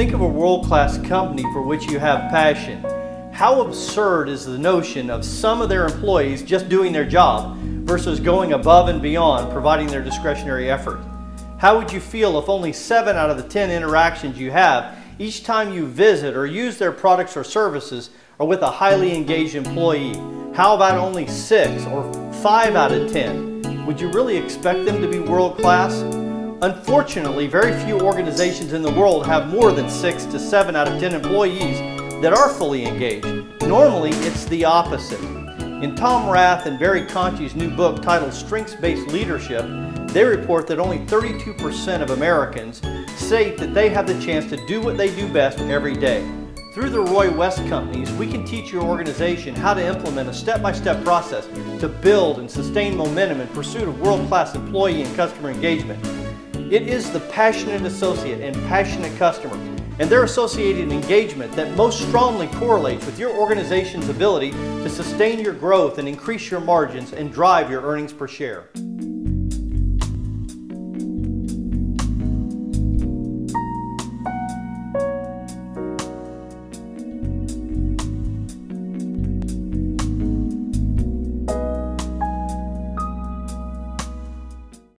Think of a world-class company for which you have passion. How absurd is the notion of some of their employees just doing their job versus going above and beyond providing their discretionary effort? How would you feel if only 7 out of the 10 interactions you have each time you visit or use their products or services are with a highly engaged employee? How about only 6 or 5 out of 10? Would you really expect them to be world class? Unfortunately, very few organizations in the world have more than 6 to 7 out of 10 employees that are fully engaged. Normally, it's the opposite. In Tom Rath and Barry Conchie's new book titled Strengths-Based Leadership, they report that only 32% of Americans say that they have the chance to do what they do best every day. Through the Roy West Companies, we can teach your organization how to implement a step-by-step -step process to build and sustain momentum in pursuit of world-class employee and customer engagement. It is the passionate associate and passionate customer and their associated engagement that most strongly correlates with your organization's ability to sustain your growth and increase your margins and drive your earnings per share.